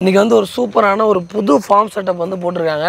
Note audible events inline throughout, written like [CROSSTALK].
இன்னைக்கு வந்து ஒரு சூப்பரான ஒரு புது ஃபார்ம் செட்டப் வந்து போட்டிருக்காங்க.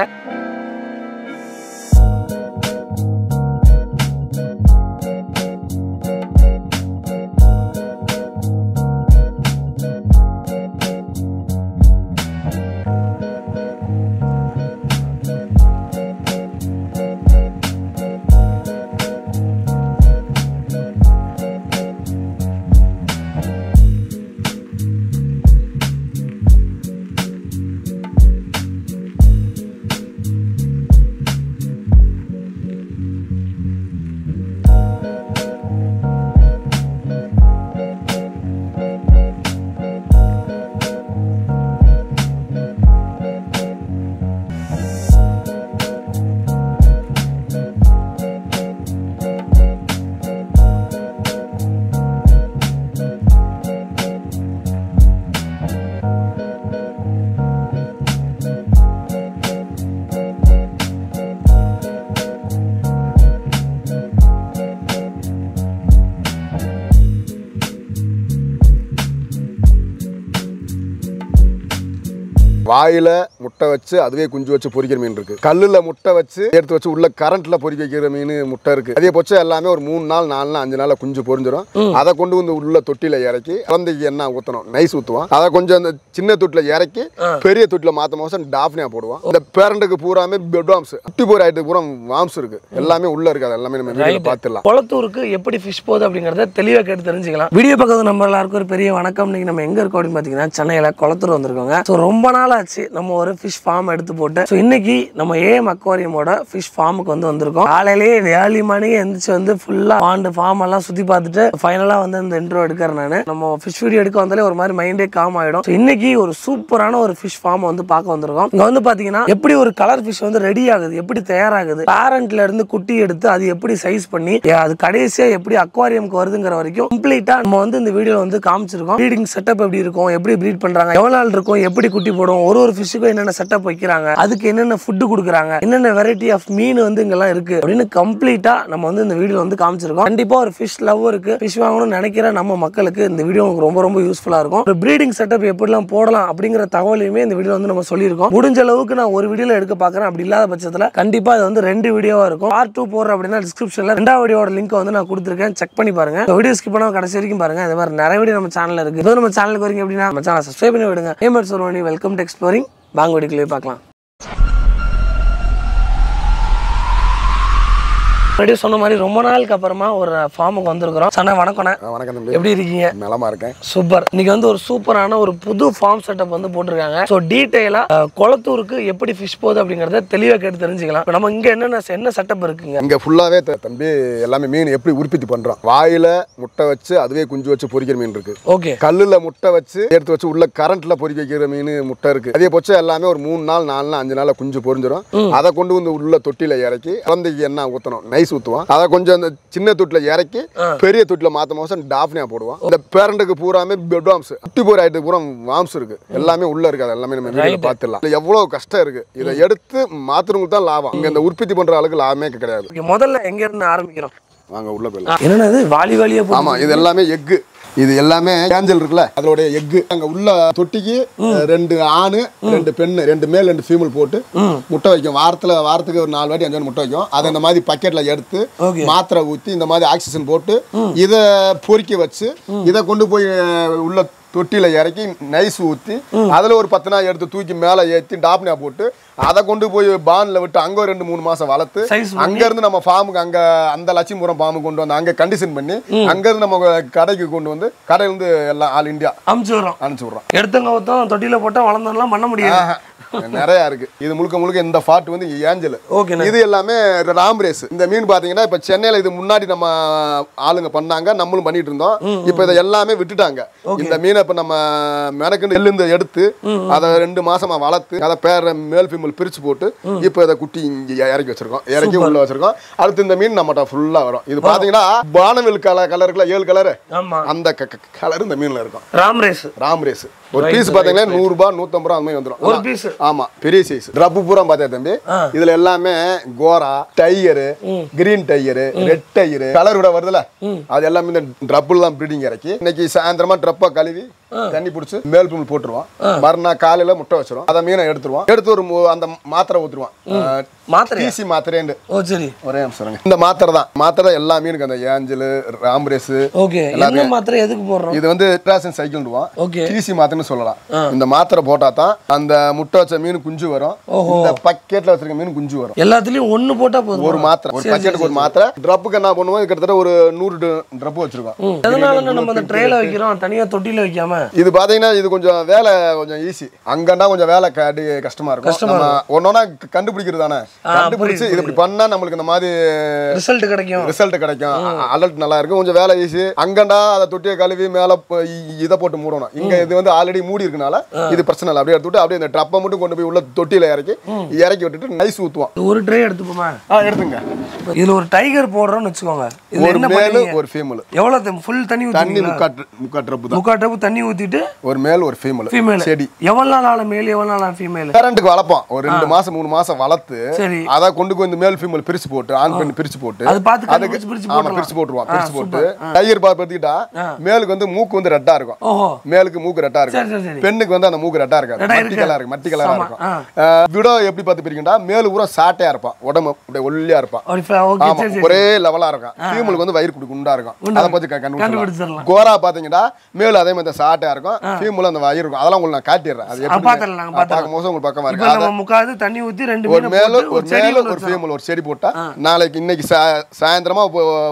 வாயில் முட்டை வச்சு அதுவே குஞ்சு வச்சு பொரிக்கிற மீன் இருக்கு. கல்லுல முட்டை வச்சு எடுத்து வச்சு உள்ள கரண்ட்ல பொரிக்க வைக்கிற மீன் முட்டை இருக்கு. அதே பட்சம் எல்லாமே ஒரு மூணு நாள் நாலு நாள் அஞ்சு நாள்ல குஞ்சு பொரிஞ்சிடும் அதை கொண்டு வந்து உள்ள தொட்டில இறக்கி குழந்தைக்கு என்ன ஊத்தணும்? நைஸ் ஊத்துவோம். அதை கொஞ்சம் அந்த சின்ன தொட்டில இறக்கி பெரிய தொட்டில மாத்த மாசம் டாஃப்னியா போடுவோம். இந்த பேரண்ட்டுக்கு பூராமே பெட் வாம்ஸ் குட்டி போர் ஆயிட்டு பூரா வாம்ஸ் இருக்கு. எல்லாமே உள்ள இருக்கு. அது எல்லாமே நம்ம வீடியோல பார்த்துடலாம். குளத்தூருக்கு எப்படி ஃபிஷ் போகுது அப்படிங்கறத தெளிவா கேட்டு தெரிஞ்சுக்கலாம். வீடியோ பக்கத்து நம்ம எல்லாருக்கும் ஒரு பெரிய வணக்கம். இன்னைக்கு நம்ம எங்க இருக்கோம் அப்படின்னு பாத்தீங்கன்னா சென்னையில குளத்தூர் வந்திருக்கோங்க. ஸோ ரொம்ப நாள் ஆச்சு நம்ம ஒரு ஃபிஷ் ஃபார்ம் எடுத்து போட்டு ஸோ இன்னைக்கு நம்ம ஏஎம் அக்வாரியமோட ஃபிஷ் ஃபார்முக்கு வந்து வந்திருக்கோம். காலையிலேயே ஏர்லி மார்னிங் எந்திரிச்சு வந்து ஃபுல்லா பாண்டு ஃபார்ம் எல்லாம் சுத்தி பார்த்துட்டு ஃபைனலா வந்து இந்த இன்ட்ரோ எடுக்கிறேன் நான். நம்ம ஃபிஷ் வீடியோ எடுக்க வந்தாலே ஒரு மாதிரி மைண்டே காம் ஆயிடும். So, இன்னைக்கு ஒரு சூப்பரான ஒரு ஃபிஷ் ஃபார்ம் வந்து பார்க்க வந்திருக்கோம். இங்க வந்து பாத்தீங்கன்னா எப்படி ஒரு கலர் ஃபிஷ் வந்து ரெடி ஆகுது எப்படி தயாராகுது பேரண்ட்ல இருந்து குட்டி எடுத்து அது எப்படி சைஸ் பண்ணி அது கடைசியா எப்படி அக்வாரியம்க்கு வருதுங்கிற வரைக்கும் கம்ப்ளீட்டா நம்ம வந்து இந்த வீடியோ வந்து காமிச்சிருக்கோம். ப்ரீடிங் செட்டப் எப்படி இருக்கும் எப்படி ப்ரீட் பண்றாங்க எவ்வளவு நாள் இருக்கும் எப்படி குட்டி போடும் ஒரு ஒரு ஃபிஷ்ஷுக்கும் என்னென்ன செட்டப் வைக்கிறாங்க அதுக்கு என்னென்ன ஃபுட்டு கொடுக்குறாங்க என்னென்ன வெரைட்டி ஆஃப் மீன் வந்து இங்கெல்லாம் இருக்கு அப்படின்னு கம்ப்ளீட்டா நம்ம வந்து இந்த வீடியோ வந்து காமிச்சிருக்கோம். கண்டிப்பா ஒரு ஃபிஷ் லவ் இருக்கு ஃபிஷ் வாங்கணும்னு நினைக்கிற நம்ம மக்களுக்கு இந்த வீடியோ ரொம்ப ரொம்ப யூஸ்ஃபுல்லா இருக்கும். ஒரு ப்ரீடிங் செட்டப் எப்படிலாம் போடலாம் அப்படிங்கிற தகவலையுமே இந்த வீடியோ வந்து நம்ம சொல்லியிருக்கோம். முடிஞ்ச அளவுக்கு நான் ஒரு வீடியோல எடுக்க பாக்குறேன் அப்படி இல்லாத பட்சத்துல கண்டிப்பா இது வந்து ரெண்டு வீடியோவா இருக்கும். பார்ட் டூ போடுற அப்படின்னா டிஸ்கிரிப்ஷன்ல ரெண்டாவது வீடியோட லிங்க் வந்து நான் கொடுத்துருக்கேன். செக் பண்ணி பாருங்க. வீடியோ ஸ்கிப் பண்ணாம கடைசி வரைக்கும் பாருங்க. இந்த மாதிரி நிறைய வீடியோ நம்ம சேனல்ல இருக்கு. இப்போ நம்ம சேனலுக்கு வரீங்க அப்படின்னா நம்ம சேனல் சப்ஸ்கிரைப் பண்ணி விடுங்க. ஏமர் சொல்லுவனி வெல்கம் டு எக்ஸ்ப்ளோரிங் வாங்க வீடியோக்குள்ளே பார்க்கலாம். ரெடி சொன்ன மாதிரி ரொம்ப நாளுக்கு அப்புறமா ஒரு ஃபார்முக்கு வந்திருக்கிறோம். சனா வணக்கண்ணே வணக்கம் தம்பி. எப்படி இருக்கீங்க? நலமா இருக்கேன். சூப்பர். இன்னைக்கு வந்து ஒரு சூப்பரான ஒரு புது ஃபார்ம் செட்டப் வந்து போட்டிருக்காங்க. ஸோ டீட்டெயிலா குளத்தூருக்கு எப்படி ஃபிஷ் போகுது அப்படிங்கறத தெளிவா கேட்டு தெரிஞ்சுக்கலாம். நம்ம இங்க என்னென்ன என்ன செட்டப் இருக்குங்க? இங்க ஃபுல்லாவே தம்பி எல்லாமே மீன் எப்படி உற்பத்தி பண்றோம். வாயில முட்டை வச்சு அதுவே குஞ்சு வச்சு பொரிக்கிற மீன் இருக்கு. ஓகே. கல்லுல முட்டை வச்சு எடுத்து வச்சு உள்ள கரண்ட்ல பொரிக்க வைக்கிற மீன் முட்டை இருக்கு. அதே பட்சம் எல்லாமே ஒரு மூணு நாள் நாலு நாள் அஞ்சு நாள்ல குஞ்சு பொரிஞ்சிடும் அதை கொண்டு வந்து உள்ள தொட்டில இறக்கி குழந்தைக்கு என்ன ஊத்தணும்? நைஸ் ஊத்துவோம் அதை கொஞ்சம் அந்த சின்ன தொட்டில இறக்கி பெரிய தொட்டில மாத்த மாசம் டாஃப்னியா போடுவோம் இந்த பேரண்ட்டுக்கு பூராமே பெட் வாம்ஸ் குட்டி போர் ஆயிட்டு பூரா வாம்ஸ் இருக்கு. எல்லாமே உள்ள இருக்கு. அது எல்லாமே நம்ம வீடியோல பார்த்துடலாம் இதுல எவ்வளவு கஷ்டம் இருக்கு. இதை எடுத்து மாத்துறவங்களுக்கு தான் லாபம். இங்க இந்த உற்பத்தி பண்ற அளவுக்கு லாபமே கிடையாது. முதல்ல எங்க இருந்து ஆரம்பிக்கிறோம்? வாங்க உள்ள போயிடலாம். என்னென்ன இது? வாலி வாலியா போட்டு ஆமா இது எல்லாமே எக்கு. இது எல்லாமே ஏஞ்சல் இருக்குல்ல? அதோடைய எக்கு அங்க உள்ள தொட்டிக்கு ரெண்டு ஆணு ரெண்டு பெண்ணு ரெண்டு மேல் ரெண்டு ஃபீமேல் போட்டு முட்டை வைக்கும். வாரத்துல வாரத்துக்கு ஒரு நாலு வாட்டி அஞ்சு முட்டை வைக்கும். அதை இந்த மாதிரி பக்கெட்ல எடுத்து. மாத்திரை ஊத்தி இந்த மாதிரி ஆக்சிஜன் போட்டு இதை பொறிக்க வச்சு இதை கொண்டு போய் உள்ள தொட்டியில இறக்கி நைஸ் ஊத்தி அதுல ஒரு பத்து நாள் எடுத்து தூக்கி மேல ஏத்தி டாப்னியா போட்டு அதை கொண்டு போய் பான்ல விட்டு அங்க ஒரு ரெண்டு மூணு மாசம் வளர்த்து Size பண்ணி? அங்க இருந்து நம்ம ஃபார்முக்கு அங்க அந்த லட்சுமிபுரம் ஃபார்முக்கு கொண்டு வந்து அங்க கண்டிஷன் பண்ணி அங்க இருந்து நம்ம கடைக்கு கொண்டு வந்து கடையில இருந்து எல்லாம் ஆல் இந்தியா அமுச்சு வரோம் அனுப்பிச்சு விடுறோம். எடுத்தவங்க ஒருத்தம் தொட்டியில போட்டா வளர்ந்தோம்லாம் பண்ண முடியாது. நிறைய இருக்கு. இது முழுக்க முழுக்க இந்த ஃபார்ட் வந்து ஏஞ்சல். ஓகேண்ணே இது எல்லாமே ராம் ரேஸ். இந்த மீன் பாத்தீங்கன்னா இப்ப சென்னையில இது முன்னாடி நம்ம ஆளுங்க பண்ணாங்க நம்மளும் பண்ணிட்டு இருந்தோம். இப்ப இதை எல்லாமே விட்டுட்டாங்க. இந்த மீனை இப்ப நம்ம மெனக்குன்னு எள்ளுந்து எடுத்து அதை ரெண்டு மாசமா வளர்த்து அதை பேர மேல் ஃபீமேல் பிரிச்சு போட்டு இப்ப இதை குட்டி இங்க இறக்கி வச்சிருக்கோம். இறக்கி உள்ள வச்சிருக்கோம். அடுத்து இந்த மீன் நம்மகிட்ட ஃபுல்லா வரும். இது பாத்தீங்கன்னா பானவில் கலர் கலருக்குள்ள ஏழு கலரு. அந்த கலர் இந்த மீன்ல இருக்கும். ராம் ரேஸ் ராம் ரேஸ் ஒரு பீஸ் பாத்தீங்கன்னா நூறு ரூபாய் நூத்தம்பது ரூபா அந்த மாதிரி வந்துடும் ஒரு பீஸ் ஆமா. பெரிய சைஸ் ட்ரப்பு பூரா பாத்தியா தம்பி? இதுல எல்லாமே கோரா டையரு கிரீன் டயரு ரெட் டயரு கலர் விட வருதுல அது எல்லாமே இந்த ட்ரப்புல தான் ப்ரீடிங் இறக்கி இன்னைக்கு சாயந்தரமா ட்ரப்பா கழுவி தண்ணி பிடிச்சி மேல் புல் போட்டுருவோம் மறுநாள் காலையில முட்டை வச்சிரும். அதை மீனை எடுத்துருவோம் எடுத்து ஒரு அந்த மாத்திரை ஊத்துருவோம் மாத்திரை டிசி மாத்திரைன்னு. ஓ சரி. ஒரே நிமிஷம். இந்த மாத்திரை தான். மாத்திரை எல்லா மீனுக்கு அந்த ஏஞ்சல் ராம்ரேஸ் ஓகே. என்ன மாத்திரை எதுக்கு போடுறோம்? இது வந்து டிராசன் சைக்கிள்டுவோம் ஓகே. டிசி மாத்திரைன்னு சொல்லலாம். இந்த மாத்திரை போட்டா தான் அந்த முட்டை வச்ச மீன் குஞ்சு வரும். இந்த பக்கெட்ல வச்சிருக்க மீன் குஞ்சு வரும். எல்லாத்துலயும் ஒண்ணு போட்டா போதும்? ஒரு மாத்திரை. ஒரு பக்கெட்டுக்கு ஒரு மாத்திரை. ட்ரப்புக்கு என்ன பண்ணுவோம்? கிட்டத்தட்ட ஒரு நூறு ட்ரப் வச்சிருக்கோம். எதனால நம்ம அந்த ட்ரேல வைக்கிறோம். தனியா தொட்டில வைக்காம இது பாத்தீங்கன்னா இது கொஞ்சம் வேலை கொஞ்சம் ஈஸி அங்கன்னா கொஞ்சம் வேலை கஷ்டமா இருக்கும். நம்ம ஒன்னொன்னா கண்டுபிடிக்கிறது தானே? கண்டுபிடிச்சு இது இப்படி பண்ணா நம்மளுக்கு இந்த மாதிரி ரிசல்ட் கிடைக்கும். ரிசல்ட் கிடைக்கும். அலர்ட் நல்லா இருக்கும். கொஞ்சம் வேலை ஈஸி அங்கண்டா அதை தொட்டியை கழுவி மேல இதை போட்டு மூடணும். இங்க இது வந்து ஆல்ரெடி மூடி இருக்கனால இது பிரச்சனை இல்லை. அப்படியே எடுத்துட்டு அப்படியே இந்த ட்ரப்பை மட்டும் கொண்டு போய் உள்ள தொட்டியில இறக்கி இறக்கி விட்டுட்டு நைஸ் ஊத்துவோம். ஒரு ட்ரே எடுத்துப்போமா? ஆ எடுத்துங்க. இதுல ஒரு டைகர் போடுறோம்னு வச்சுக்கோங்க. ஒரு மேலு ஒரு ஃபீமேல் எவ்வளவு ஃபுல் தண்ணி தண்ணி முக்கா முக்கா ட்ரப்பு தான். முக்கா டப்பு தண்ணி ஊத்திட்டு ஒரு மேல் ஒரு ஃபீமேல் ஃபீமேல் செடி. எவ்வளவு நாள் ஆள மேல் எவ்வளவு நாள் ஆள ஃபீமேல் பேரண்ட்டுக்கு வளர்ப்போம். ஒரு ரெண்டு மாசம் மூணு மாசம் வளர்த்து சரி. அதை கொண்டு இந்த மேல் ஃபீமேல் பிரிச்சு போட்டு ஆண் பெண் பிரிச்சு போட்டு அது பார்த்து அதுக்கு பிரிச்சு ஆமா போட்டுடலாம். பிரிச்சு போட்டுருவான் பிரிச்சு போட்டு. பால் பார்த்துக்கிட்டா மேலுக்கு வந்து மூக்கு வந்து ரெட்டா இருக்கும். மேலுக்கு மூக்கு ரெட்டா இருக்கும். பெண்ணுக்கு வந்து அந்த மூக்கு ரெட்டா இருக்காது. மட்டி. கலரா இருக்கு மட்டி கலரா இருக்கும். விடோ எப்படி பார்த்து பிரிக்கண்டா மேலு பூரா சாட்டையா இருப்பான். உடம்பு அப்படியே ஒல்லியா இருப்பான். ஒரே லெவலா இருக்கும். ஃபீமேலுக்கு வந்து வயிறு குண்டா இருக்கும். அதை பத்தி க- கண்டுபிடிச்சிடலாம். கோரா பாத்தீங்கன்னா மேலு அதே மாதிரி சாட்டையா இருக்கும் ஃபீமேல் அந்த வயிறு இருக்கும். அதெல்லாம் உங்களுக்கு நான் காட்டிடுறேன். அது நாங்க பார்க்கும் போது உங்களுக்கு பக்கமா இருக்கு. நம்ம முக்காது தண்ணி ஊத்தி ரெண்டு ஒரு மேல போட்டு ஒரு மேல ஒண்ணு ஒரு ஃபீமேல் ஒரு செடி போட்டா நாளைக்கு இன்னைக்கு சாயந்தரமா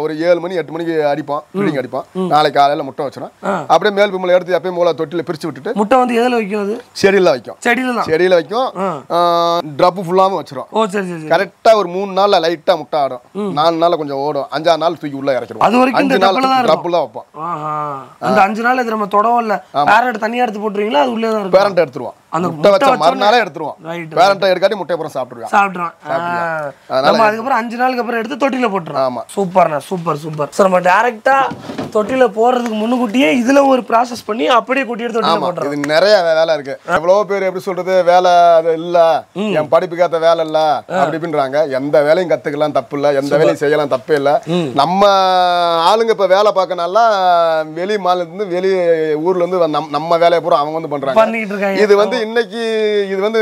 ஒரு ஏழு மணி எட்டு மணிக்கு அடிப்போம் ஃபீடிங் அடிப்போம். நாளைக்கு காலையில முட்டை வச்சிடும் அப்படியே மேல் ஃபீமேல் எடுத்து எப்பயும் போல தொட்டில பிரிச்சு விட்டுட்டு முட்டை வந்து எதுல வைக்கும் அது? செடியில வைக்கும். செடியில செடியில வைக்கும். ட்ரப்பு ஃபுல்லாவும் வச்சிரும். ஓ சரி சரி கரெக்டா ஒரு மூணு நாள்ல லைட்டா முட்டை ஆடும். நாலு நாள்ல கொஞ்சம் ஓடும். அஞ்சாறு நாள் தூக்கி உள்ள இறக்கிடுவோம். அது வரைக்கும் அஞ்சு நாள் டப்புல தான் இருக்கும். ட்ரப்புல வைப்போம். ஆஹா. அந்த அஞ்சு நாள் இது நம்ம தொடவும் இல்ல பேரட் தனியா எடுத்து போட்டுருவீங்களா? அது உள்ளே தான் பேரண்ட் எடுத்துருவோம் அந்த முட்டை வச்ச மறுநாளே எடுத்துருவோம் ரைட் பேரண்ட்டை எடுக்காட்டி முட்டை அப்புறம் சாப்பிட்டுருவான். சாப்பிட்றோம் நம்ம அதுக்கப்புறம் அஞ்சு நாளுக்கு அப்புறம் எடுத்து தொட்டில போட்டுறோம். ஆமா. சூப்பர்ண்ணா சூப்பர் சூப்பர். சார் நம்ம டேரக்டா தொட்டில போடுறதுக்கு முன்னுக்கூட்டியே இதுல ஒரு ப்ராசஸ் பண்ணி அப்படியே கூட்டி எடுத்து தொட்டில போட்டுறோம். இது நிறைய வேலை இருக்கு. எவ்வளவோ பேர் எப்படி சொல்றது? வேலை அது இல்ல. என் படிப்புக்கு ஏத்த வேலை இல்ல. அப்படி இப்படின்றாங்க. எந்த வேலையும் கத்துக்கலாம் தப்பு இல்ல. எந்த வேலையும் செய்யலாம் தப்பே இல்ல. நம்ம ஆளுங்க இப்ப வேலை பார்க்கனால வெளி மாநிலத்துல இருந்து வெளி ஊர்ல இருந்து வ- நம்ம- நம்ம வேலையை பூரா அவங்க வந்து இருக்காங்க. இது வந்து இன்னைக்கு இது வந்து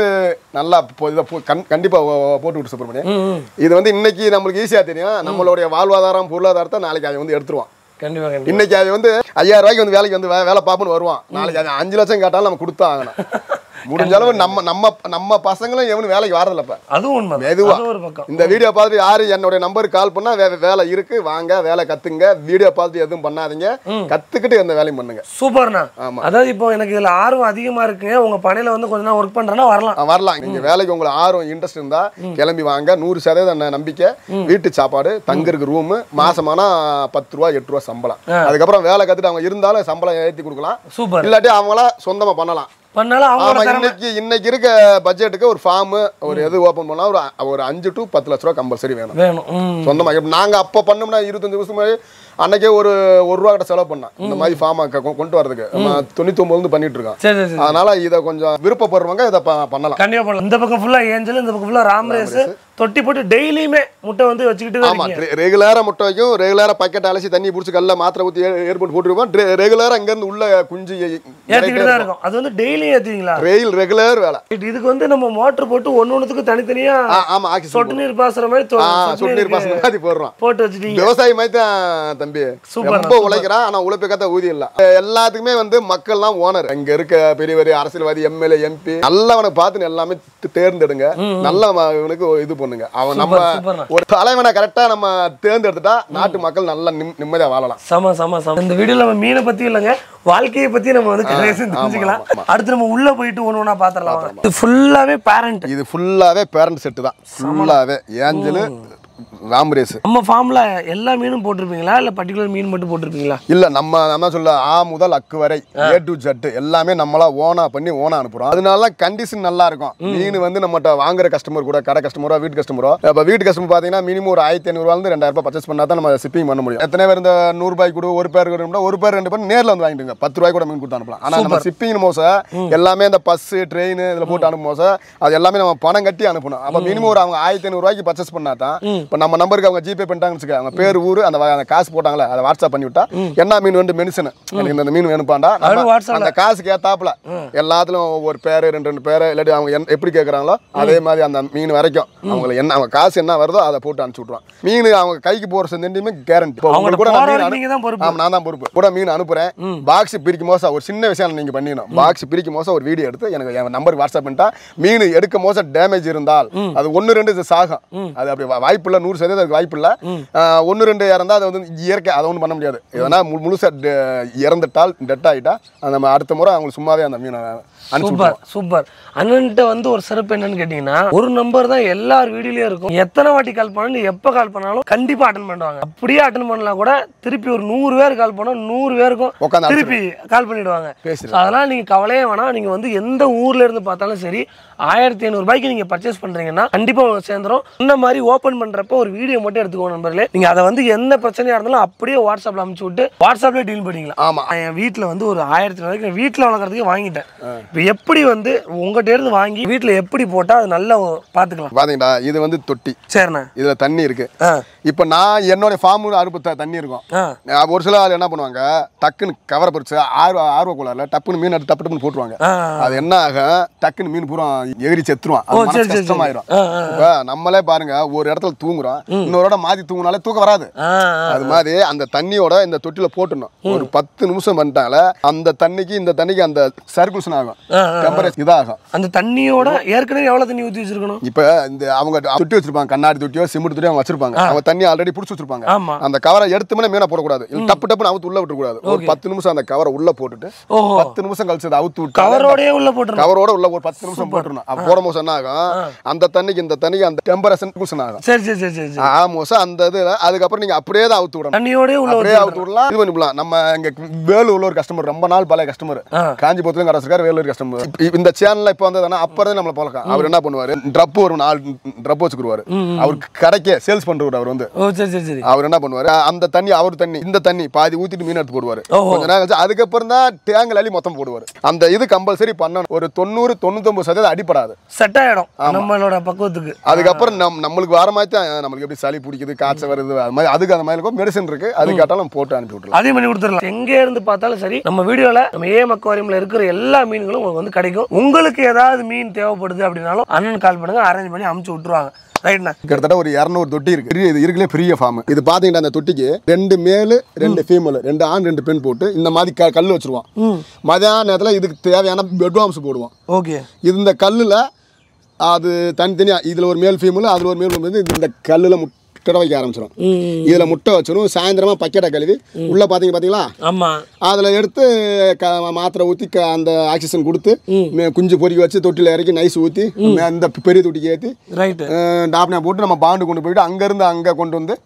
நல்லா இதை போ- கண்- கண்டிப்பா ஓ- ஓ- போட்டு விட்டு சுப்பிரமணியம். இது வந்து இன்னைக்கு நம்மளுக்கு ஈஸியா தெரியும். நம்மளுடைய வாழ்வாதாரம் பொருளாதாரத்தை நாளைக்கு அவன் வந்து எடுத்துருவான். இன்னைக்கு அது வந்து ஐயாயிரம் ரூபாய்க்கு வந்து வேலைக்கு வந்து வேலை பார்ப்போன்னு வருவான். நாளைக்கு அது அஞ்சு லட்சம் கேட்டாலும் நம்ம கொடுத்தா ஆகணும். [LAUGHS] முடிஞ்ச அளவு நம்ம நம்ம நம்ம பசங்களும் எவனும் வேலைக்கு வரதில்லப்ப. அதுவும் உண்மை மெதுவா. ஒரு பக்கம். இந்த வீடியோ பார்த்துட்டு யாரு என்னுடைய நம்பருக்கு கால் பண்ணா வே- வேலை இருக்கு வாங்க வேலை கத்துங்க. வீடியோ பார்த்து எதுவும் பண்ணாதீங்க. கத்துக்கிட்டு எந்த வேலையும் பண்ணுங்க. சூப்பர்ண்ணா ஆமா. அதாவது இப்போ எனக்கு இதுல ஆர்வம் அதிகமா இருக்குங்க. உங்க பணையில வந்து கொஞ்ச நாள் ஒர்க் பண்றேன்னா வரலாம். வரலாம். நீங்க வேலைக்கு உங்களுக்கு ஆர்வம் இன்ட்ரெஸ்ட் இருந்தா கிளம்பி வாங்க. நூறு சதவீதம் நம்பிக்கை. வீட்டு சாப்பாடு தங்குறதுக்கு ரூம் மாசமானா பத்து ரூபா எட்டு ரூபா சம்பளம். அதுக்கப்புறம் வேலை கத்துட்டு அவங்க இருந்தாலும் சம்பளம் ஏத்தி கொடுக்கலாம். சூப்பர் இல்லாட்டி அவங்களா சொந்தமா பண்ணலாம். பண்ணாலும் திறமை இன்னைக்கு இன்னைக்கு இருக்க பட்ஜெட்டுக்கு ஒரு ஃபார்ம் ஒரு எது ஓபன் பண்ணா ஒரு ஒரு அஞ்சு டு பத்து லட்ச ரூபா கம்பல்சரி வேணும். வேணும் ம். சொந்தமா இப்ப நாங்க அப்ப பண்ணோம்னா இருபத்தஞ்சு வருஷம் முன்னாடி அன்னைக்கே ஒரு ஒரு ரூபா கிட்ட செலவு பண்ணோம் இந்த மாதிரி ஃபார்ம் கொண்டு வரதுக்கு தொண்ணூத்தி ஒன்பது பண்ணிட்டு சரி அதனால இதை கொஞ்சம் விருப்பப்படுறவங்க இதை பண்ணலாம். கண்டிப்பா பண்ணலாம். இந்த பக்கம் ஃபுல்லா ஏஞ்சல் இந்த பக்கம் ஃபுல்லா ராம்ரேஸ் தொட்டி போட்டு டெய்லியுமே முட்டை வந்து வச்சுக்கிட்டு ஆமா ரெகுலரா முட்டை வைக்கும். ரெகுலரா பக்கெட் அலசி தண்ணி பிடிச்சி கல்ல மாத்திரை ஊத்தி ஏற்பட்டு போட்டுருப்போம் ரெகுலரா இங்க இருந்து உள்ள குஞ்சு ஏத்திக்கிட்டு தான் இருக்கும். அது வந்து டெய்லி ஏத்துவீங்களா? ரெயில் ரெகுலர் வேலை. இதுக்கு வந்து நம்ம மோட்டர் போட்டு ஒண்ணு ஒண்ணுத்துக்கு தனித்தனியா ஆமா சொட்டு நீர் பாசுற மாதிரி சொட்டு நீர் பாசனம் மாதிரி போடுறோம். போட்டு வச்சுட்டீங்க. விவசாயி மாதிரி தான் தம்பி. ரொம்ப உழைக்கிறான் ஆனா உழைப்புக்கத்த ஊதியம் இல்ல. எல்லாத்துக்குமே வந்து மக்கள் தான் ஓனர் இங்க இருக்க பெரிய பெரிய அரசியல்வாதி எம்எல்ஏ எம்பி நல்லவனை பார்த்து எல்லாமே தேர்ந்தெடுங்க. நல்ல இவனுக்கு இது பண்ணுங்க அவன் நம்ம. ஒரு தலைவனை கரெக்டா நம்ம தேர்ந்தெடுத்துட்டா நாட்டு மக்கள் நல்லா நிம்- நிம்மதியா வாழலாம். சம சம சம. இந்த வீடியோல நம்ம மீனை பத்தி இல்லைங்க வாழ்க்கையை பத்தி நம்ம வந்து தெரிஞ்சுக்கலாம். அடுத்து நம்ம உள்ள போயிட்டு ஒண்ணு ஒண்ணா பாத்திரலாம் இது ஃபுல்லாவே பேரண்ட் இது ஃபுல்லாவே பேரண்ட் செட்டு தான். ஃபுல்லாவே ஏஞ்சலு ராம்ரேஸ் நம்ம ஃபார்ம்ல எல்லா மீனும் போட்டிருப்பீங்களா? இல்ல பர்டிகுலர் மீன் மட்டும் போட்டிருப்பீங்களா? இல்ல நம்ம நம்ம சொல்ல ஆ முதல் அக்கு வரை ஏ டு ஜட்டு எல்லாமே நம்மளா ஓனா பண்ணி ஓனா அனுப்புறோம். அதனால கண்டிஷன் நல்லா இருக்கும் மீன் வந்து நம்மகிட்ட வாங்குற கஸ்டமர் கூட கடை கஸ்டமரோ வீட்டு கஸ்டமரோ இப்போ வீட்டு கஸ்டமர் பாத்தீங்கன்னா மினிமம் ஒரு ஆயிரத்தி ஐநூறுவா இருந்து ரெண்டாயிரம் ரூபாய் பர்ச்சேஸ் பண்ணா தான் நம்ம ஷிப்பிங் பண்ண முடியும். எத்தனை பேர் இந்த நூறு ரூபாய் கூட ஒரு பேர் கூட ஒரு பேர் ரெண்டு பேர் நேர்ல வந்து வாங்கிட்டுங்க. பத்து ரூபாய் கூட மீன் கொடுத்து அனுப்பலாம். ஆனா நம்ம ஷிப்பிங் மோச எல்லாமே இந்த பஸ் ட்ரெயின் இதுல போட்டு அனுப்பும் மோச அது எல்லாமே நம்ம பணம் கட்டி அனுப்பணும். அப்ப மினிமம் ஒரு அவங்க ஆயிரத்தி ஐநூறு ரூபாய்க்கு பர்ச்சேஸ் பண்ணா தான் இப்போ நம்ம நம்பருக்கு அவங்க ஜிபே பண்ணிட்டாங்கன்னு வச்சுக்க அவங்க பேர் ஊர் அந்த அந்த காசு போட்டாங்களே அதை வாட்ஸ்அப் பண்ணி விட்டா என்ன மீன் வந்து மென்ஷன்? எனக்கு இந்த மீன் வேணுப்பாண்டா. அந்த காசுக்கு ஏத்தாப்புல எல்லாத்துலயும் ஒவ்வொரு பேரு ரெண்டு ரெண்டு பேரு இல்லாட்டி அவங்க எப்படி கேக்குறாங்களோ அதே மாதிரி அந்த மீன் வரைக்கும் அவங்களுக்கு என்ன அவங்க காசு என்ன வருதோ அதை போட்டு அனுப்பிச்சு விட்ருவான் மீன் அவங்க கைக்கு போற சென்டிமே கேரண்டி அவங்க கூட நான் தான் பொறுப்பு. கூட மீன் அனுப்புறேன். பாக்ஸ் பிரிக்கும் போது ஒரு சின்ன விஷயம் நீங்க பண்ணிடணும். பாக்ஸ் பிரிக்கும் போது ஒரு வீடியோ எடுத்து எனக்கு என் நம்பருக்கு வாட்ஸ்அப் பண்ணிட்டா மீன் எடுக்கும் போது டேமேஜ் இருந்தால் அது ஒன்று ரெண்டு சாகும். அது அப்படி வாய்ப்பு இல்லை நூறு சதவீதம் அதுக்கு வாய்ப்பு இல்லை. ஒன்று ரெண்டு இறந்தா அது வந்து இயற்கை அதை ஒன்றும் பண்ண முடியாது. எதனா மு- முழுசா டெ- இறந்துட்டால் டெட் ஆகிட்டா நம்ம அடுத்த முறை அவங்களுக்கு சும்மாவே அந்த மீனை சூப்பர் சூப்பர். அண்ணன்ட்ட வந்து ஒரு சிறப்பு என்னன்னு கேட்டீங்கன்னா ஒரு நம்பர் தான் எல்லார் வீடியோலயும் இருக்கும். எத்தனை வாட்டி கால் பண்ணாலும் எப்ப கால் பண்ணாலும் கண்டிப்பா அட்டன் பண்ணுவாங்க. அப்படியே அட்டன் பண்ணலாம் கூட திருப்பி ஒரு நூறு பேர் கால் பண்ணா நூறு பேருக்கும் திருப்பி கால் பண்ணிடுவாங்க. அதெல்லாம் நீங்க கவலையே வேணாம். நீங்க வந்து எந்த ஊர்ல இருந்து பார்த்தாலும் சரி ஆயிரத்தி ஐநூறு ரூபாய்க்கு நீங்க பர்ச்சேஸ் பண்றீங்கன்னா கண்டிப்பா சேர்ந்துரும். இந்த மாதிரி ஓபன் பண்றப்ப ஒரு வீடியோ மட்டும் எடுத்துக்கோங்க நண்பர்களே. நீங்க அதை வந்து எந்த பிரச்சனையா இருந்தாலும் அப்படியே வாட்ஸ்அப்ல அனுப்பிச்சு விட்டு வாட்ஸ்அப்ல டீல் பண்ணிக்கலாம். ஆமா. என் வீட்டில் வந்து ஒரு ஆயிரத்தி ரூபாய்க்கு வீட்டில் வளர்க்குறதுக்கு வாங்கிட்டேன். இப்போ எப்படி வந்து உங்கள்கிட்ட இருந்து வாங்கி வீட்டில் எப்படி போட்டால் அது நல்லா பார்த்துக்கலாம் பாத்தீங்களா? இது வந்து தொட்டி. சரிண்ணே. இதுல தண்ணி இருக்கு. இப்போ நான் என்னோட ஃபார்ம் அறுப்பு தண்ணி இருக்கும். ஒரு சில ஆள் என்ன பண்ணுவாங்க டக்குன்னு கவரை பறிச்சு ஆர்வ ஆர்வ கோளாறுல டப்புன்னு மீன் எடுத்து டப்பு டப்புன்னு போட்டுருவாங்க. அது என்ன ஆகும் டக்குன்னு மீன் பூரா எகிரி செத்துருவான். கஷ்டமாயிரும். இப்போ நம்மளே பாருங்க ஒரு இடத்துல தூங்குறோம் இன்னொரு இடம் மாத்தி தூங்குனாலே தூக்கம் வராது. அது மாதிரி அந்த தண்ணியோட இந்த தொட்டில போட்டுடணும். ஒரு பத்து நிமிஷம் பண்ணிட்டாங்கள அந்த தண்ணிக்கு இந்த தண்ணிக்கு அந்த சர்க்குலேஷன் ஆகும். டெம்பரேச்சர் இதாகும். அந்த தண்ணியோட ஏற்கனவே எவ்வளோ தண்ணி ஊற்றி வச்சிருக்கணும்? இப்போ இந்த அவங்க தொட்டி வச்சிருப்பாங்க கண்ணாடி தொட்டியோ சிமெண்ட் தொட்டியோ வச்சிருப்பாங்க. அவங்க தண்ணி ஆல்ரெடி பிடிச்சி வச்சிருப்பாங்க. ஆமா. அந்த கவரை எடுத்துமே மீனை போடக்கூடாது. டப்பு டப்புன்னு அவுத்து உள்ள விட்டுறக்கூடாது. ஒரு பத்து நிமிஷம் அந்த கவரை உள்ள போட்டுட்டு பத்து நிமிஷம் கழிச்சு அதை அவுத்து விட்டு கவரோடயே உள்ள போட்டுருணும் கவரோட உள்ள ஒரு பத்து நிமிஷம் போட்டுருணும் அப்போ போடும் போது என்ன ஆகும்? அந்த தண்ணிக்கு இந்த தண்ணிக்கு அந்த டெம்பரேச்சர் குஷன் ஆகும். சரி சரி சரி சரி சரி. ஆமோசா அந்த இது அதுக்கப்புறம் நீங்க அப்படியே தான் அவுத்து விடணும். தண்ணியோடயே உள்ள அப்படியே அவுத்து விடலாம். இது பண்ணிவிடலாம் நம்ம இங்க வேலூர்ல ஒரு கஸ்டமர் ரொம்ப நாள் பழைய கஸ்டமர். காஞ்சிபுரத்துலயும் கடை வேலூர் கஸ்டமர் இந்த சேனல்ல இப்போ வந்ததுன்னா அப்பறம் நம்மள பழக்கம். அவர் என்ன பண்ணுவாரு? ட்ரப் ஒரு நாலு ட்ரப் வச்சுக்குருவாரு. அவருக்கு கடைக்கே சேல்ஸ் பண்றவர் அவர் வந்து. அவர் என்ன பண்ணுவாரு? அந்த தண்ணி அவர் தண்ணி இந்த தண்ணி பாதி ஊத்திட்டு மீன் எடுத்து போடுவாரு. கொஞ்ச நேரம் கழிச்சு அதுக்கப்புறம் தான் தேங்கல் அள்ளி மொத்தம் போடுவாரு. அந்த இது கம்பல்சரி பண்ணணும். ஒரு தொண்ணூறு தொண்ணூத்தொம்பது சதவீதம் அடிப்படாது செட் ஆகிடும் நம்மளோட பக்குவத்துக்கு. அதுக்கப்புறம் நம் நம்மளுக்கு வர மாதிரி தான் நம்மளுக்கு எப்படி சளி பிடிக்குது காய்ச்சல் வருது அது மாதிரி அதுக்கு அந்த மாதிரி மெடிசன் இருக்கு. அது கேட்டாலும் போட்டு அனுப்பி விட்டுலாம் அதே பண்ணி கொடுத்துடலாம். எங்க இருந்து பார்த்தாலும் சரி நம்ம வீடியோல நம்ம ஏ மக்குவாரியம்ல இருக்கிற எல்லா மீன்களும் உங்களுக்கு வந்து கிடைக்கும். உங்களுக்கு ஏதாவது மீன் தேவைப்படுது அப்படின்னாலும் அண்ணன் கால் பண்ணுங்க. அரேஞ்ச் பண்ணி அமுச்சு விட்டுருவாங்க. ரைட்ண்ணா கிட்டத்தட்ட ஒரு இரநூறு தொட்டி இருக்கு. பெரிய இது இருக்குல்லே பெரிய ஃபார்ம் இது பாத்தீங்கன்னா அந்த தொட்டிக்கு ரெண்டு மேலு ரெண்டு ஃபீமேல் ரெண்டு ஆண் ரெண்டு பெண் போட்டு இந்த மாதிரி க கல் வச்சிருவான். மதியான நேரத்தில் இதுக்கு தேவையான பெட்வாம்ஸ் போடுவோம் ஓகே இது இந்த கல்லில் அது தனித்தனியாக இதில் ஒரு மேல் ஃபீமேல் அதில் ஒரு மேல் வந்து இந்த கல்லில் முட்டை வைக்க ஆரம்பிச்சிடும் இதில் முட்டை வச்சிடும் சாயந்தரமாக பக்கெட்டை கழுவி உள்ளே பார்த்தீங்க பார்த்தீங்களா ஆமா. அதில் எடுத்து க மாத்திரை ஊற்றி க அந்த ஆக்சிஜன் கொடுத்து குஞ்சு பொறிக்க வச்சு தொட்டியில் இறக்கி நைஸ் ஊற்றி அந்த பெரிய தொட்டிக்கு ஏற்றி டாப்னா போட்டு நம்ம பாண்டு கொண்டு போயிட்டு அங்கேருந்து அங்கே கொண்டு வந்து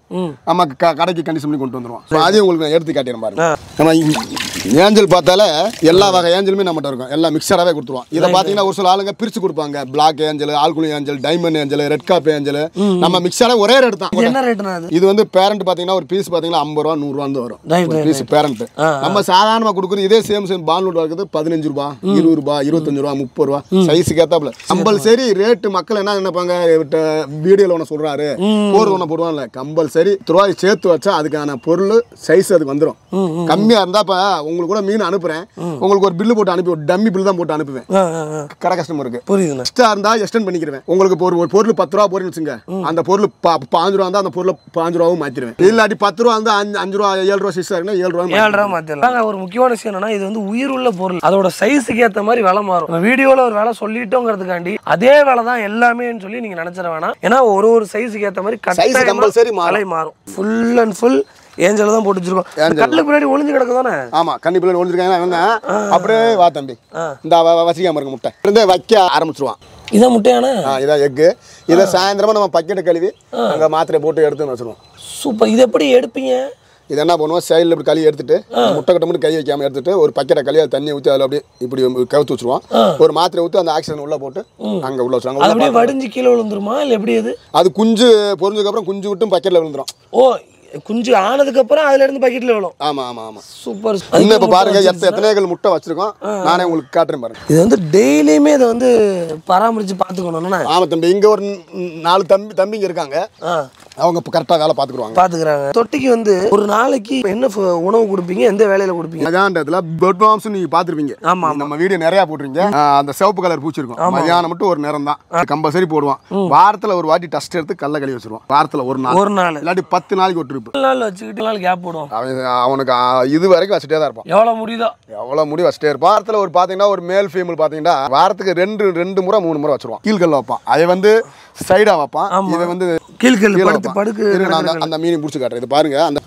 நம்ம க கடைக்கு கண்டிஷன் பண்ணி கொண்டு வந்துருவோம். So, அதையும் உங்களுக்கு நான் எடுத்து காட்டிடுறேன் பாருங்க. நம்ம ஏஞ்சல் பார்த்தாலே எல்லா வகை ஏஞ்சலுமே நம்மகிட்ட இருக்கும். எல்லாம் மிக்சராகவே கொடுத்துருவோம். இதை பார்த்தீங்கன்னா ஒரு சில ஆளுங்க பிரித்து கொடுப்பாங்க. Black angel ஆல்குலி angel diamond angel red cap angel. நம்ம மிக்சராக ஒரே ரேட் தான். என்ன அது? இது வந்து பேரண்ட் பார்த்தீங்கன்னா ஒரு பீஸ் பார்த்தீங்கன்னா ஐம்பது ரூபா நூறுரூவா வந்து வரும். ரைட் ரைட் பீஸ் பேரண்ட் நம்ம சாதாரணமாக கொடுக்குறது இதே சேம் சேம் பான்லூட் இருக்குது பதினஞ்சு ரூபா இருபது ரூபா இருபத்தஞ்சு ரூபா முப்பது ரூபா. சைஸுக்கு ஏத்தாப்புல. கம்பல்சரி ரேட்டு மக்கள் என்ன நினைப்பாங்க? வீடியோவில் ஒன்று சொல்றாரு. போர் ஒன்று போடுவாங்கல்ல கம்பல்சரி ரூபாய் சேர்த்து வச்சா அதுக்கான பொருள் சைஸ் அதுக்கு வந்துடும் கம்மியாக இருந்தால் இப்போ உங்களுக்கு கூட மீன் அனுப்புறேன். உங்களுக்கு ஒரு பில்லு போட்டு அனுப்பி ஒரு டம்மி பில் தான் போட்டு அனுப்புவேன். கடை கஸ்டமருக்கு புரியுதுண்ணா. எக்ஸ்ட்ரா இருந்தா எக்ஸ்டெண்ட் பண்ணிக்கிறேன் உங்களுக்கு ஒரு பொருள் பத்து ரூபா போறேன்னு வச்சுங்க அந்த பொருள் பாஞ்சு ரூபா இருந்தா அந்த பொருளை பாஞ்சு ரூபாவும் மாத்திடுவேன் இல்லாட்டி பத்து ரூபா இருந்தா அஞ்சு அஞ்சு ரூபா ஏழு ரூபா சிக்ஸ் இருக்குன்னா ஏழு ரூபா ஏழு ரூபா மாத்திரலாம். ஒரு முக்கியமான விஷயம் என்னன்னா இது வந்து உயிர் உள்ள பொருள். அதோட சைஸுக்கு ஏத்த மாதிரி விலை மாறும். வீடியோல ஒரு விலை சொல்லிட்டோங்கிறதுக்காண்டி அதே விலை தான் எல்லாமேன்னு சொல்லி நீங்க நினைச்சிட வேணாம். ஏன்னா ஒரு ஒரு சைஸுக்கு ஏத்த மாதிரி கட்டாயமா. விலை மாறும். ஃபுல் அண்ட் ஃபுல் ஏஞ்சல் தான் போட்டு வச்சிருக்கோம். கல்லுக்கு பின்னாடி ஒளிஞ்சு கிடக்கு தானே? ஆமா கண்ணி பிள்ளை ஒழிஞ்சிருக்காங்க இவங்க அப்படியே வா தம்பி. இந்த வ- வ- வச்சிக்காம இருக்க முட்டை. இருந்தே வைக்க ஆரம்பிச்சிருவான். இதான் முட்டையானே இதான் எக்கு. இதை சாயந்தரமா நம்ம பக்கெட்டை கழுவி அங்கே மாத்திரை போட்டு எடுத்து வச்சிருவோம். சூப்பர். இது எப்படி எடுப்பீங்க? இது என்ன பண்ணுவோம்? சைடில் இப்படி களி எடுத்துட்டு முட்டை கட்ட மட்டும் கை வைக்காம எடுத்துட்டு ஒரு பக்கெட்டை அதை தண்ணி ஊற்றி அதில் அப்படியே இப்படி கவுத்து வச்சிருவோம். ஒரு மாத்திரை ஊற்றி அந்த ஆக்சிஜன் உள்ள போட்டு அங்கே உள்ள வச்சுருவாங்க அப்படியே வடிஞ்சு கீழே விழுந்துருமா? இல்லை எப்படி அது? அது குஞ்சு பொரிஞ்சதுக்கப்புறம் குஞ்சு விட்டும் பக்கெட்டில் விழுந்துரும். ஓ குஞ்சு ஆனதுக்கு அப்புறம் அதுல இருந்து பக்கெட்ல விழும். ஆமாம் ஆமாம் ஆமாம் சூப்பர் இன்னும் இப்போ பாருங்க எத்த எத்தனைகள் முட்டை வச்சிருக்கோம். நானே உங்களுக்கு காட்டுறேன் பாருங்க. இது வந்து டெய்லியுமே இதை வந்து பராமரிச்சு பார்த்துக்கணும்னா ஆமாம் தம்பி இங்கே ஒரு நாலு தம்பி தம்பிங்க இருக்காங்க. அவங்க இப்போ கரெக்டாக வேலை பார்த்துக்குருவாங்க. பாத்துக்கிறாங்க தொட்டிக்கு வந்து ஒரு நாளைக்கு என்ன உணவு கொடுப்பீங்க? எந்த வேலையில கொடுப்பீங்க? மதியானத்தில் பெட் பாம்ஸ் நீங்கள் பார்த்துருப்பீங்க. ஆமா, நம்ம வீடியோ நிறையா போட்டிருங்க அந்த சிவப்பு கலர் பூச்சி இருக்கும் மதியானம் மட்டும் ஒரு நேரம் தான். கம்பல்சரி போடுவான். வாரத்தில் ஒரு வாட்டி டஸ்ட் எடுத்து கல்ல கழுவி வச்சிருவான். வாரத்தில் ஒரு நாள். ஒரு நாள். இல்லாட்டி பத்து நாளைக்கு ஒரு ட்ரிப்பு நாலு நாள் வச்சுக்கிட்டு நாள் கேப் போடுவோம் அவன் அவனுக்கு இது வரைக்கும் வச்சுட்டே தான் இருப்பான். எவ்வளவு முடியுதோ. எவ்வளோ முடி வச்சுட்டே இருப்பான். வாரத்தில் ஒரு பார்த்தீங்கன்னா ஒரு மேல் ஃபீமேல் பார்த்தீங்கன்னா வாரத்துக்கு ரெண்டு ரெண்டு முறை மூணு முறை வச்சிருவான். கீழ்கல்ல வைப்பான். அதை வந்து சைடாக வைப்பான். இதை வந்து கீழ்கல் கீழே படுத்து. படுக்கு நான் அந்த- அந்த மீனை பிடிச்சி காட்டுறேன். இது பாருங்க அந்த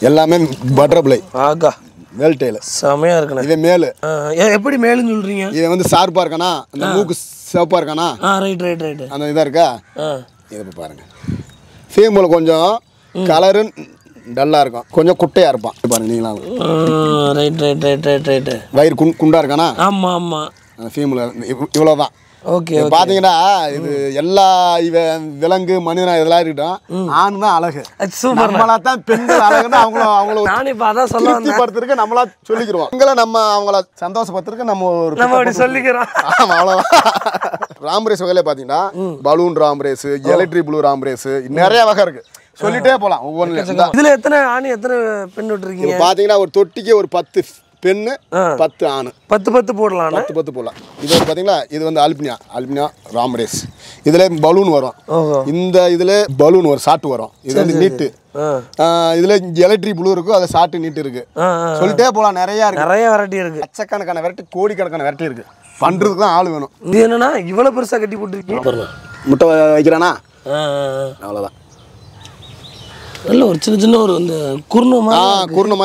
எல்லாமே பட்டர்ஃப்ளை ஆகா. மேல் டெய்லு செமையா இருக்கணும் இது மேலு. எப்படி மேலுன்னு சொல்றீங்க? இது வந்து சார்பாக இருக்கானா? அந்த மூக்கு சிவப்பாக இருக்கானா? ஆ ரைட் ரைட் ரைட் அந்த இதாக இருக்கா? இதை பாருங்க. ஃபீமேல் கொஞ்சம் கலரு டல்லாக இருக்கும். கொஞ்சம் குட்டையாக இருப்பான். பாருங்க நீங்களா right right right right right வயிறு குண் குண்டாக இருக்கானா? ஆமா ஆமா. அந்த ஃபீமேல் இவ்வளோ தான் ஓகே பாத்தீங்கன்னா இது எல்லா இவ விலங்கு மனிதனா இதெல்லாம் இருக்கட்டும் ஆண் தான் அழகு. சூப்பர் நம்மளா தான் பெண்கள் அழகுன்னு அவங்கள அவங்கள [LAUGHS] நானும் இப்போ அதான் சொல்ல நம்மளா சொல்லிக்கிறோம் எங்களை நம்ம அவங்கள சந்தோஷப்படுத்துறதுக்கு நம்ம ஒரு நம்ம அப்படி சொல்லிக்கிறோம். ஆமா அவ்வளோதான் ராம்ரேஸ் வகையில பார்த்தீங்கன்னா balloon ramirezi electric blue ramirezi நிறைய வகை இருக்கு. சொல்லிட்டே போகலாம் ஒவ்வொன்றுலையும் இதுல எத்தனை ஆண் எத்தனை பெண் விட்டுருக்கீங்க? இப்போ பார்த்தீங்கன்னா ஒரு தொட்டிக்கு ஒரு பத்து. பெண்ணு பத்து ஆண். பத்து பத்து போடலாம்னா பத்து பத்து போடலாம். இது வந்து பார்த்தீங்களா இது வந்து அல்பினியா அல்பினியா ராம்ரேஸ் இதில் பலூன் வரும். இந்த இதில் பலூன் ஒரு சாட்டு வரும். இது வந்து நீட்டு. இதில் எலக்ட்ரிக் ப்ளூ இருக்கும் அது சாட்டு நீட்டு இருக்கு. சொல்லிட்டே போகலாம் நிறையா இருக்கு. நிறைய வெரைட்டி இருக்கு. லட்சக்கணக்கான வெரைட்டி கோடிக்கணக்கான வெரைட்டி இருக்கு. பண்ணுறதுக்கு தான் ஆள் வேணும். இது என்னன்னா இவ்வளவு பெருசா கட்டி போட்டுருக்கீங்க. முட்டை வைக்கிறானா. அவ்வளோதான் நல்ல ஒரு சின்ன சின்ன ஒரு இந்த குர்ணமா ஆ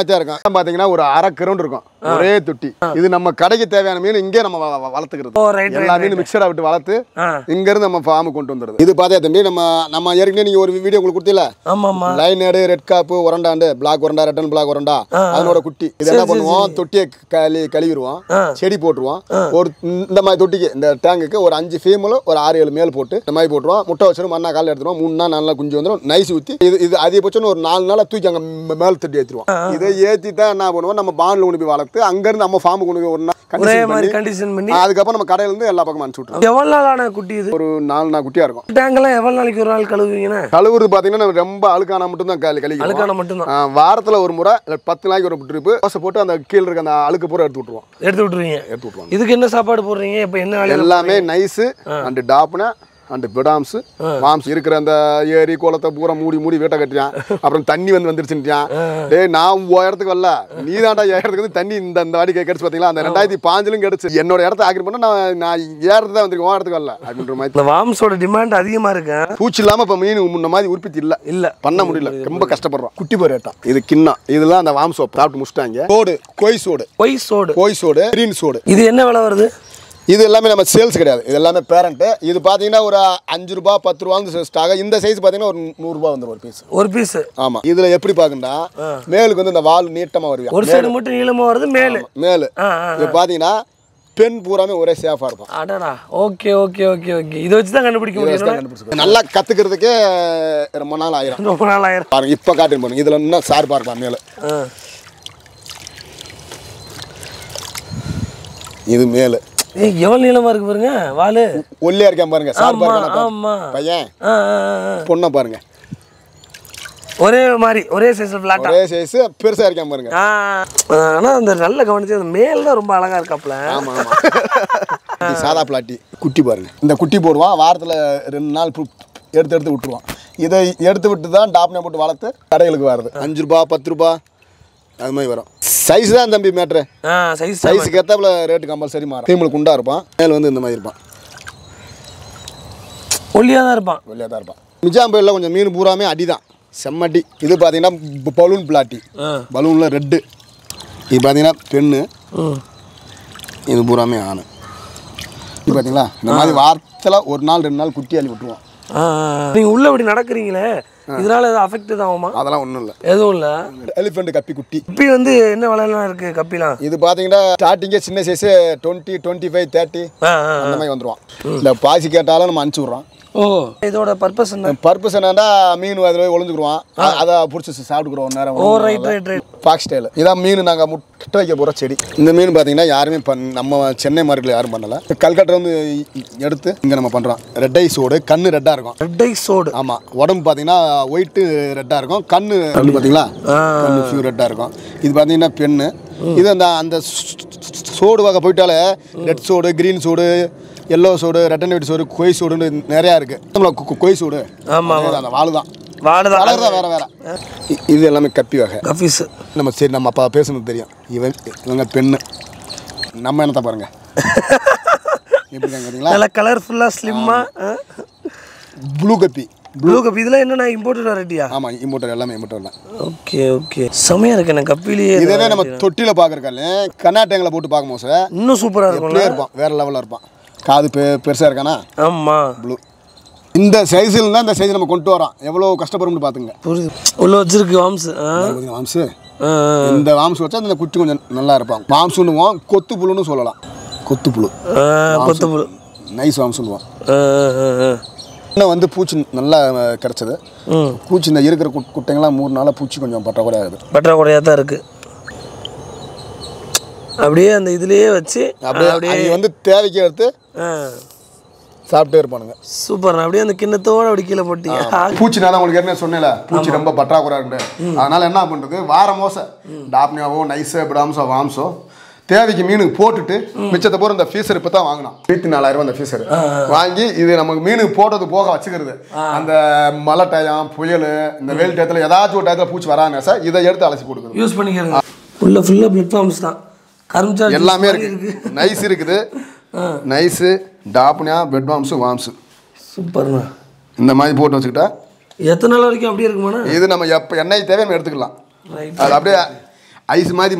தான் இருக்கும். பார்த்தீங்கன்னா ஒரு அரை கிரவுண்ட் இருக்கும். ஒரே தொட்டி. இது நம்ம கடைக்கு தேவையான மீன் இங்கே நம்ம வளர்த்துக்கிறது. எல்லா மீனும் மிக்சராக விட்டு வளர்த்து ஆ. இங்கேருந்து நம்ம ஃபார்மு கொண்டு வந்துடுது இது பார்த்தா தம்பி நம்ம நம்ம ஏற்கனவே நீங்கள் ஒரு வீடியோ உங்களுக்கு கொடுத்தீல ஆமா லைனேடு ரெட் காப்பு உரண்டாண்டு பிளாக் உரண்டா ரெட்டன் பிளாக் உரண்டா அதனோட குட்டி. இது என்ன பண்ணுவோம்? தொட்டியை கழி கழுவிடுவோம். செடி போட்டுருவோம். ஒரு இந்த மாதிரி தொட்டிக்கு இந்த டேங்குக்கு ஒரு அஞ்சு ஃபீமேலும் ஒரு ஆறு ஏழு மேல் போட்டு இந்த மாதிரி போட்டுருவோம். முட்டை வச்சிரும் மண்ணா காலையில் எடுத்துருவோம். மூணு நாள் நாலு நாள் குஞ்சு வந்துடும் நைஸ் ஊற்றி இது இது அதிகபட்சம் ஒரு நாலு நாளை தூக்கி அங்கே மேலே தட்டி ஏற்றிடுவோம் இதை ஏற்றி தான் என்ன பண்ணுவோம்? நம்ம பாண்டில் கொண்டு போய் வளர்த்து அங்கேருந்து நம்ம ஃபார்முக்கு கொண்டு ஒரு நாள் ஒரே மாதிரி கண்டிஷன் பண்ணி அதுக்கப்புறம் நம்ம கடையிலேருந்து எல்லா பக்கமும் அனுப்பிச்சு விட்ருவோம் எவ்வளவு நாள் ஆன குட்டி இது? ஒரு நாலு நாள் குட்டியாக இருக்கும். டேங்கெல்லாம் எவ்வளவு நாளைக்கு ஒரு நாள் கழுவுவீங்கன்னா? கழுவுறது பார்த்தீங்கன்னா நம்ம ரொம்ப அழுக்கான மட்டும் தான் கழி கழிக்கிறோம் அழுக்கான மட்டும்தான். ஆ, வாரத்துல ஒரு முறை இல்லை பத்து நாளைக்கு ஒரு ட்ரிப்பு தோசை போட்டு அந்த கீழே இருக்க அந்த அழுக்கு பூரா எடுத்து விட்ருவோம் எடுத்து விட்டுருவீங்க. எடுத்து விட்ருவாங்க இதுக்கு என்ன சாப்பாடு போடுறீங்க? இப்போ என்ன எல்லாமே நைஸு அண்டு டாப்னா அண்டு பிடாம்ஸு மாம்ஸ் இருக்கிற அந்த ஏரி குளத்தை பூரா மூடி மூடி வீட்டை கட்டியான் அப்புறம் தண்ணி வந்து வந்துருச்சுட்டான் டேய் நான் இடத்துக்கு வரல. நீ தான்டா என் இடத்துக்கு வந்து தண்ணி இந்த இந்த வாடி கிடைச்சு பார்த்தீங்களா அந்த ரெண்டாயிரத்தி பாஞ்சிலும் கிடைச்சு. என்னோட இடத்த ஆக்கிரி பண்ண நான் நான் ஏறது தான் வந்திருக்கேன் இடத்துக்கு வரல அப்படின்ற மாதிரி. வாம்ஸோட டிமாண்ட் அதிகமா இருக்கு? பூச்சி இல்லாமல் இப்போ மீன் முன்ன மாதிரி உற்பத்தி இல்லை. இல்ல. பண்ண முடியல. ரொம்ப கஷ்டப்படுறோம். குட்டி பரோட்டா இது கிண்ணம் இதெல்லாம் அந்த வாம் சோப்பு. சாப்பிட்டு முடிச்சிட்டாங்க. Sword. Koi sword. Y sword. Koi sword. Green sword. இது என்ன விலை வருது? இது எல்லாமே நம்ம சேல்ஸ் கிடையாது. இது எல்லாமே பேரண்ட்டு இது பார்த்தீங்கன்னா ஒரு அஞ்சு ரூபா பத்து ரூபா ஸ்டாக் இந்த சைஸ் பார்த்தீங்கன்னா ஒரு நூறுரூபா வந்துடும் ஒரு பீஸ் ஒரு பீஸ் ஆமாம் இதில் எப்படி பார்க்கண்டா மேலுக்கு வந்து இந்த வால் நீட்டமாக வருவியா? ஒரு சைடு மட்டும் நீளமா வருது மேலு. மேலு. இது பார்த்தீங்கன்னா பெண் பூராமே ஒரே சேஃபாக இருக்கும். அடடா. Okay okay okay okay. இதை வச்சு தான் கண்டுபிடிக்க முடியும். நல்லா கற்றுக்கிறதுக்கே ரொம்ப நாள் ஆயிரும். ரொம்ப நாள் ஆயிரம். பாருங்க இப்போ காட்டுன்னு பாருங்க. இதில் இன்னும் சார் பார்க்கலாம் மேலே. இது மேலு. ஏய் எவ்வளவு நீளமா இருக்கு பாருங்க வாலு. ஒல்லியா இருக்கேன் பாருங்க சார் பாருங்க ஆமா. பையன். பொண்ணை பாருங்க. ஒரே மாதிரி ஒரே சைஸ் ஃபிளாட்டா ஒரே சைஸ் பெருசா இருக்கேன் பாருங்க. ஆனா அந்த நல்ல கவனிச்சு அந்த மேல் தான் ரொம்ப அழகா இருக்காப்ல ஆமா ஆமா. சாதா பிளாட்டி குட்டி பாருங்க. இந்த குட்டி போடுவான் வாரத்துல ரெண்டு நாள் எடுத்து எடுத்து விட்டுருவான். இதை எடுத்து விட்டு தான் டாப்னே போட்டு வளர்த்து கடைகளுக்கு வருது அஞ்சு ரூபா பத்து ரூபா அது மாதிரி வரும். சைஸ் தான் தம்பி மேட்ரு சைஸ் சைஸுக்கு ஏற்றாப்புல ரேட்டு கம்பல்சரி மாறும். ஃபீமேல் குண்டா இருப்பான் மேல் வந்து இந்த மாதிரி இருப்பான். ஒல்லியா தான் இருப்பான். வெளியாக தான் இருப்பான். மிஜாம்பேலில் கொஞ்சம் மீன் பூராமே அடி தான் செம்மடி. இது பார்த்தீங்கன்னா பலூன் பிளாட்டி பலூனில் ரெட்டு இது பார்த்தீங்கன்னா பெண்ணு. இது பூராமே ஆணு. இது பார்த்தீங்களா இந்த மாதிரி வாரத்தில் ஒரு நாள் ரெண்டு நாள் குட்டி அள்ளி விட்டுருவோம் நீங்கள் உள்ள இப்படி நடக்கிறீங்களே? இதனால எதாவது அஃபெக்ட் தான் ஆகுமா? அதெல்லாம் ஒன்றும் இல்லை. எதுவும் இல்லை? எலிஃபெண்ட் கப்பி குட்டி. இப்பி வந்து என்ன விலையெல்லாம் இருக்கு கப்பிலாம்? இது பார்த்தீங்கன்னா ஸ்டார்டிங்கே சின்ன size twenty twenty five thirty அந்த மாதிரி வந்துருவான் இந்த பாசி கேட்டாலும் நம்ம அனுப்பிச்சி விட்றோம். ஓ. இதோட பர்பஸ் என்ன? பர்பஸ் என்னன்னா மீன் அதில் போய் ஒளிஞ்சுக்குருவான் அதை பிடிச்சி சாப்பிட்டுக்குறோம் நேரம் ஓ ரைட் ரைட் ரைட் பாக் ஸ்டைல் இதான் மீன் நாங்கள் முட்டை வைக்க போகிற செடி. இந்த மீன் பார்த்தீங்கன்னா யாருமே பண் நம்ம சென்னை மார்க்கெட்டில் யாரும் பண்ணல. கல்கட்டை வந்து எடுத்து இங்கே நம்ம பண்ணுறோம் ரெட் ஐ சோடு கண்ணு ரெட்டாக இருக்கும். ரெட் ஐ சோடு ஆமாம் உடம்பு பார்த்தீங்கன்னா ஒயிட்டு ரெட்டாக இருக்கும். கண்ணு கண்ணு பார்த்தீங்களா கண்ணு ஃபியூ ரெட்டாக இருக்கும். இது பார்த்தீங்கன்னா பெண்ணு. இது அந்த அந்த சோடு வகை போயிட்டாலே red sword green sword yellow sword red and white sword koi சோடுன்னு நிறையா இருக்குது கொய் சோடு. ஆமா, அதே அந்த வாழு தான் வாடுதான் கலர் தான் வேறு வேறு. இது எல்லாமே கப்பி வகை. கஃபீஸ் நம்ம சரி நம்ம அப்பா பேசுனது தெரியும். இவன் இவங்க பெண்ணு. நம்ம என்னத்த பாருங்க? [LAUGHS] எப்படி பார்த்தீங்களா நல்லா கலர்ஃபுல்லாக ஸ்லிம்மா ப்ளூ கப்பி. ப்ளூ கப்பி. இதெல்லாம் என்னண்ணா இம்போர்ட்டட் வெரைட்டியா ஆமாம் இம்போர்ட்டர் எல்லாமே இம்போர்ட்டர் தான். Okay okay. செமையா இருக்கு எனக்கு கப்பிலேயே இதே நம்ம தொட்டியில் பார்க்குறக்கால கண்ணாட்டங்களை போட்டு பார்க்கும் போது இன்னும் சூப்பரா இருக்கும்ல? எப்படியே இருப்பான் வேற லெவலில் இருப்பான். காது பெ பெருசாக இருக்கானா? ஆமா. ப்ளூ. இந்த சைஸில் தான் இந்த சைஸ் நம்ம கொண்டு வரோம். எவ்வளோ கஷ்டப்படும்னு பார்த்துங்க புரியுது. உள்ள வச்சிருக்கு வாம்ஸ் வாம்ஸு ஆ, இந்த வாம்ஸ் வச்சா இந்த குட்டி கொஞ்சம் நல்லா இருப்பான். வாம்ஸுன்னுவோம் கொத்து புழுன்னு சொல்லலாம். கொத்து புழு. கொத்து புழு. நைஸ் ஆ, ஆ. இன்னும் வந்து பூச்சி நல்லா கிடைச்சது பூச்சி இந்த இருக்கிற குட் குட்டைங்களாம் மூணு நாளாக பூச்சி கொஞ்சம் பற்றாக்குறை ஆகுது பற்றாக்குறையாக தான் இருக்கு. அப்படியே அந்த இதுலயே வச்சு அப்படியே அவங்க வந்து தேவைக்கு எடுத்து சாப்பிட்டே இருப்பானுங்க. சூப்பர் அப்படியே அந்த கிண்ணத்தோட அப்படி கீழே போட்டீங்க பூச்சினால உங்களுக்கு ஏற்கனவே சொன்னேன்ல பூச்சி ரொம்ப பற்றாக்குறை இருக்கு அதனால என்ன பண்றது? வார மோச. டாப்னியாவோ நைஸோ பிடாம்ஸோ வாம்ஸோ தேவைக்கு மீனுக்கு போட்டுட்டு மிச்சத்தை போற இந்த ஃபீஸர் இப்போ தான் வாங்கினோம் இருபத்தி நாலாயிரம் அந்த ஃபீஸர் வாங்கி இது நமக்கு மீனுக்கு போட்டது போக வச்சுக்கிறது. அந்த மழை டயம் புயல் இந்த வெயில் டயத்தில் ஏதாச்சும் ஒரு டயத்தில் பூச்சி வராங்க சார் இதை எடுத்து அலசி கொடுக்குறது. யூஸ் பண்ணிக்கிறது உள்ள ஃபுல்லாக பிளாட்ஃபார்ம்ஸ் தான். கரும்பு எல்லாமே இருக்கு. நைஸ் இருக்குது. Nice daphnia bed worms worms சூப்பர்ண்ணா. இந்த மாதிரி போட்டு வச்சுக்கிட்டா எத்தனை நாள் வரைக்கும் அப்படியே இருக்குமாண்ணா? இது நம்ம எப்போ எண்ணெய் தேவை நம்ம எடுத்துக்கலாம் அது அப்படியே ஐஸ் மாதிரி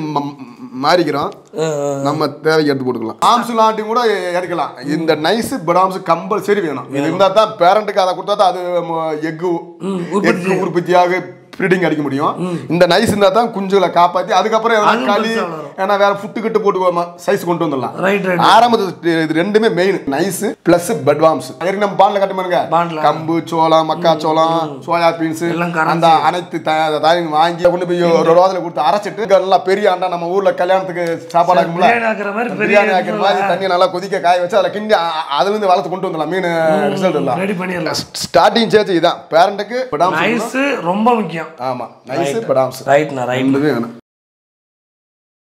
மாறிக்கிறோம். நம்ம தேவைக்கு எடுத்து போட்டுக்கலாம். ஆம்சுலாட்டி கூட எடுக்கலாம். இந்த நைஸ் படாம்ஸ் கம்பல்சரி வேணும். இது இருந்தால் தான் பேரண்ட்டுக்கு அதை கொடுத்தா தான் அது எக்கு எக்கு உற்பத்தியாக ப்ரீடிங் அடிக்க முடியும். இந்த நைஸ் இருந்தால் தான் குஞ்சுகளை காப்பாற்றி அதுக்கப்புறம் களி. ஏன்னா வேற ஃபுட்டு கிட்ட போட்டு சைஸ் கொண்டு வந்துடலாம். ரைட் ரைட் ஆரம்பத்து இது ரெண்டுமே மெயின் நைஸ் பிளஸ் பெட்வாம்ஸ் ஏற்கனவே நம்ம பாண்டில் கட்ட பாருங்க? பாண்ட்ல. கம்பு சோளம் மக்காச்சோளம் சோயா பீன்ஸ் எல்லாம். அந்த அனைத்து த- தானியம் வாங்கி கொண்டு போய் ஒரு ரோதில் கொடுத்து அரைச்சிட்டு நல்லா பெரிய ஆண்டா நம்ம ஊர்ல கல்யாணத்துக்கு சாப்பாடு ஆக்கும்ல? பிரியாணி ஆக்குற மாதிரி தண்ணி நல்லா கொதிக்க காய வச்சு அதில் கிண்டி அதுல இருந்து வளர்த்து கொண்டு வந்துடலாம். மீன் ரிசல்ட் இல்லை. ரெடி பண்ணிடலாம். ஸ்டார்டிங் சேச்சு இதான். பேரண்ட்டுக்கு ரொம்ப முக்கியம். ஆமா. நைஸ் படாம்ஸ் ரைட்ண்ணா ரைட் வேணும்.